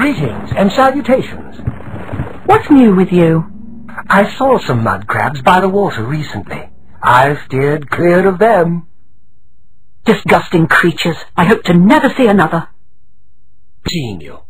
Greetings and salutations. What's new with you? I saw some mud crabs by the water recently. I steered clear of them. Disgusting creatures. I hope to never see another. Genial.